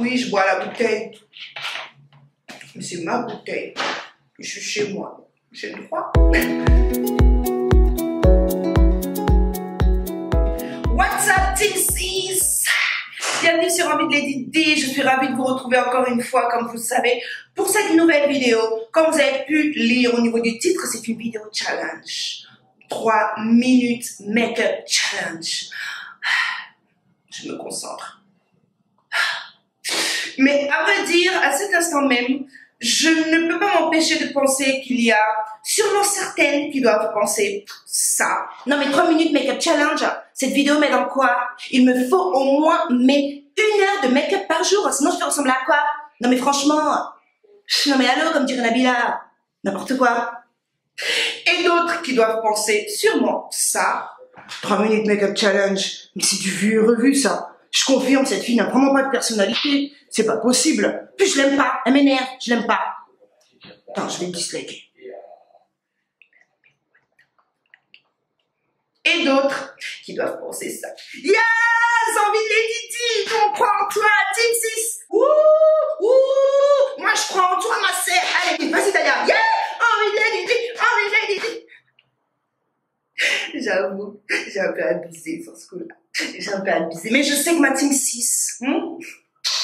Oui, je bois la bouteille. Mais c'est ma bouteille. Je suis chez moi. J'ai le droit. What's up, Team Bienvenue sur Envie de Lady D. Je suis ravie de vous retrouver encore une fois, comme vous le savez, pour cette nouvelle vidéo. Comme vous avez pu lire au niveau du titre, c'est une vidéo challenge. 3 minutes make-up challenge. Je me concentre. Mais à vrai dire, à cet instant même, je ne peux pas m'empêcher de penser qu'il y a sûrement certaines qui doivent penser ça. Non mais 3 minutes make-up challenge, cette vidéo met dans quoi? Il me faut au moins mais une heure de make-up par jour, sinon je te ressemble à quoi? Non mais franchement, non mais allô comme dirait Nabila, n'importe quoi. Et d'autres qui doivent penser sûrement ça. 3 minutes make-up challenge, mais c'est du vu et revu ça. Je confirme, cette fille n'a vraiment pas de personnalité. C'est pas possible. Puis je l'aime pas. Elle m'énerve. Je l'aime pas. Attends, je vais me disliker. Et d'autres qui doivent penser ça. Yes! Envie de Lady D! On croit en toi! Team 6! Ouh! Ouh! Moi, je crois en toi, ma sœur! Allez, vas-y, Tania! Yeah! Envie de Lady D! Envie de Lady D! J'avoue, j'ai un peu abusé sur ce coup-là. J'ai un peu abusé. Mais je sais que ma team 6, hein,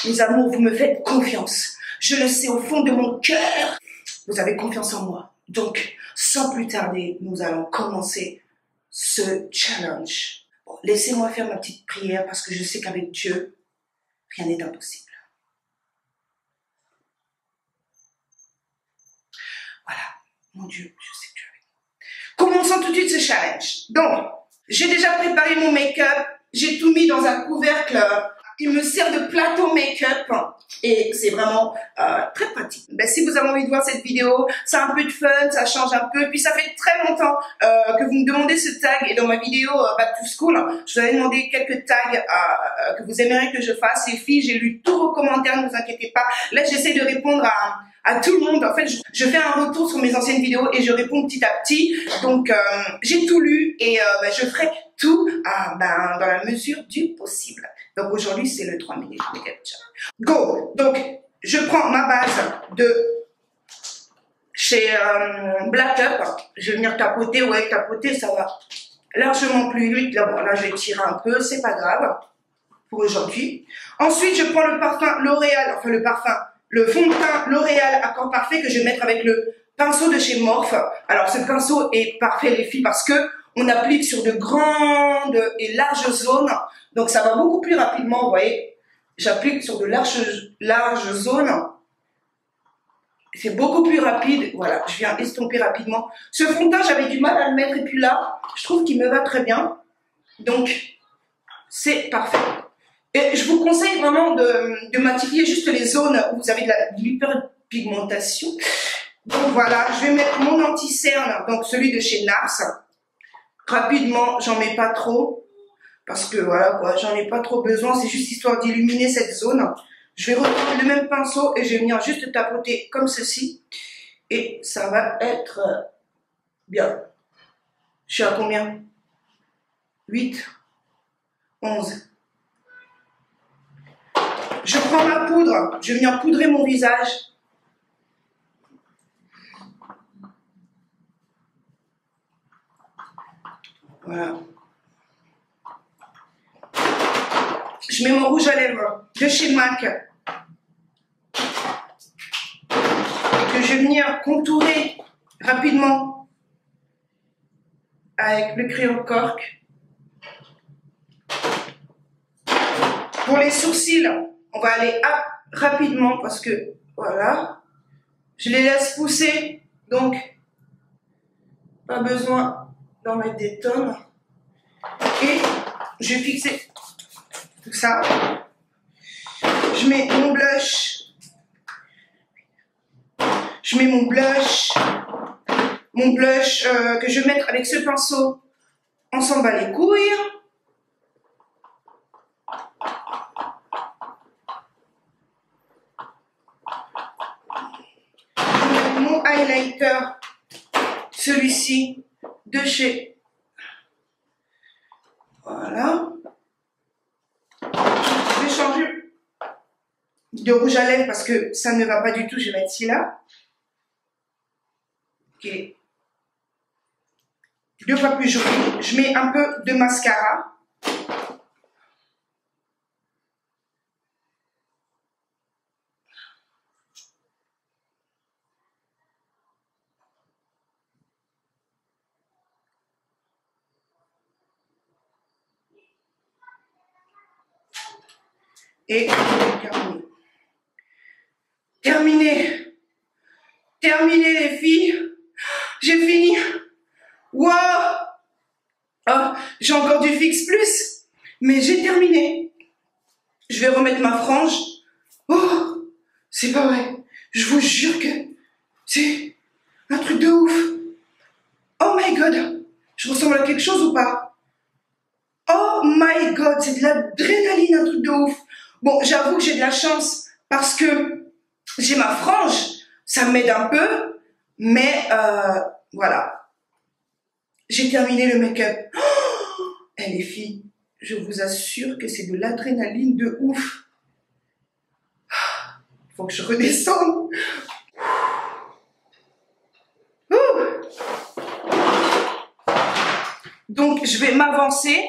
mes amours, vous me faites confiance. Je le sais au fond de mon cœur. Vous avez confiance en moi. Donc, sans plus tarder, nous allons commencer ce challenge. Bon, Laissez-moi faire ma petite prière parce que je sais qu'avec Dieu, rien n'est impossible. Voilà. Mon Dieu, je sais que tu es avec moi. Commençons tout de suite ce challenge. Donc, j'ai déjà préparé mon make-up. J'ai tout mis dans un couvercle il me sert de plateau make-up et c'est vraiment euh, très pratique. Ben, si vous avez envie de voir cette vidéo, c'est un peu de fun, ça change un peu. Puis ça fait très longtemps euh, que vous me demandez ce tag et dans ma vidéo euh, Back to School, je vous avais demandé quelques tags euh, que vous aimeriez que je fasse. Les filles, j'ai lu tous vos commentaires, ne vous inquiétez pas. Là, j'essaie de répondre à à tout le monde. En fait, je, fais un retour sur mes anciennes vidéos et je réponds petit à petit. Donc, euh, j'ai tout lu et euh, ben, je ferai tout ben, dans la mesure du possible. Donc, aujourd'hui, c'est le 3 minutes Go Donc, je prends ma base de chez euh, Black Up. Je vais venir tapoter. Ouais, tapoter, ça va largement plus vite. Là, bon, là, je vais tirer un peu. C'est pas grave pour aujourd'hui. Ensuite, je prends le parfum L'Oréal. Enfin, le parfum le fond de teint L'Oréal Accord Parfait que je vais mettre avec le pinceau de chez Morphe. Alors ce pinceau est parfait les filles parce que on applique sur de grandes et larges zones. Donc ça va beaucoup plus rapidement, vous voyez. J'applique sur de larges, larges zones. C'est beaucoup plus rapide. Voilà, je viens estomper rapidement. Ce fond de teint, j'avais du mal à le mettre et puis là, je trouve qu'il me va très bien. Donc, c'est parfait. Je vous conseille vraiment de, de matifier juste les zones où vous avez de l'hyperpigmentation. Donc voilà, je vais mettre mon anti-cerne, donc celui de chez NARS. Rapidement, j'en mets pas trop. Parce que voilà quoi, j'en ai pas trop besoin, c'est juste histoire d'illuminer cette zone. Je vais reprendre le même pinceau et je vais venir juste tapoter comme ceci. Et ça va être bien. Je suis à combien? 8 11 je prends ma poudre, je viens poudrer mon visage. Voilà. Je mets mon rouge à lèvres de chez MAC. Que je vais venir contourer rapidement avec le crayon cork. Pour les sourcils, on va aller rapidement parce que, voilà, je les laisse pousser, donc pas besoin d'en mettre des tonnes. Et je vais fixer tout ça. Je mets mon blush. Je mets mon blush. Mon blush euh, que je vais mettre avec ce pinceau. On s'en bat les couilles. Highlighter, celui-ci, de chez... Voilà. Je vais changer de rouge à lèvres parce que ça ne va pas du tout. Je vais mettre ci-là. Ok. Deux fois plus joli. Je mets un peu de mascara. Et terminé. Terminé. Terminé les filles. J'ai fini. Wow. Oh, j'ai encore du fixe plus. Mais j'ai terminé. Je vais remettre ma frange. Oh, c'est pas vrai. Je vous jure que c'est un truc de ouf. Oh my god. Je ressemble à quelque chose ou pas? Oh my god, c'est de l'adrénaline, un truc de ouf. Bon, j'avoue que j'ai de la chance parce que j'ai ma frange, ça m'aide un peu, mais euh, voilà. J'ai terminé le make-up. Oh eh les filles, je vous assure que c'est de l'adrénaline de ouf. Il faut que je redescende. Donc, je vais m'avancer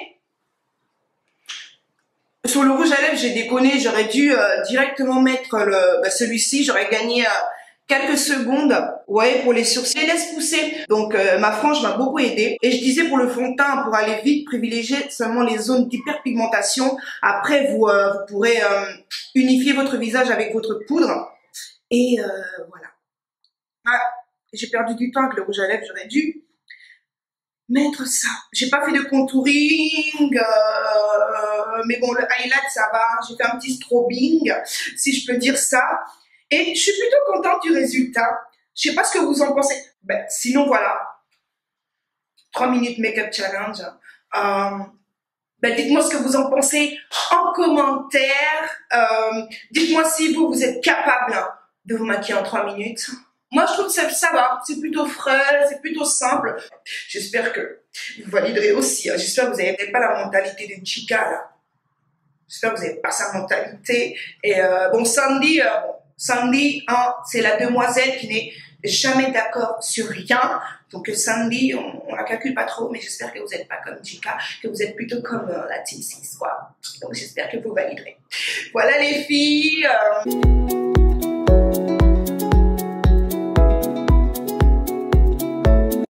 sur le rouge à lèvres, j'ai déconné, j'aurais dû euh, directement mettre bah, celui-ci, j'aurais gagné euh, quelques secondes, ouais, pour les sourcils, laisse pousser. Donc euh, ma frange m'a beaucoup aidé. Et je disais pour le fond de teint, pour aller vite, privilégiez seulement les zones d'hyperpigmentation. Après, vous, vous pourrez unifier votre visage avec votre poudre. Et voilà. Ah, j'ai perdu du temps avec le rouge à lèvres, j'aurais dû mettre ça. J'ai pas fait de contouring, euh, mais bon, le highlight, ça va. J'ai fait un petit strobing, si je peux dire ça. Et je suis plutôt contente du résultat. Je sais pas ce que vous en pensez. Ben, sinon, voilà. 3 minutes make-up challenge. Euh, ben, dites-moi ce que vous en pensez en commentaire. Euh, dites-moi si vous, vous êtes capable de vous maquiller en 3 minutes. Moi, je trouve que ça, ça va, c'est plutôt frais, c'est plutôt simple. J'espère que vous validerez aussi. Hein. J'espère que vous n'avez pas la mentalité de Chica, là. J'espère que vous n'avez pas sa mentalité. Et euh, bon, Sandy, euh, Sandy, hein, c'est la demoiselle qui n'est jamais d'accord sur rien. Donc Sandy, on, on la calcule pas trop, mais j'espère que vous n'êtes pas comme Chica, que vous êtes plutôt comme euh, la Team 6, quoi. Donc j'espère que vous validerez. Voilà les filles.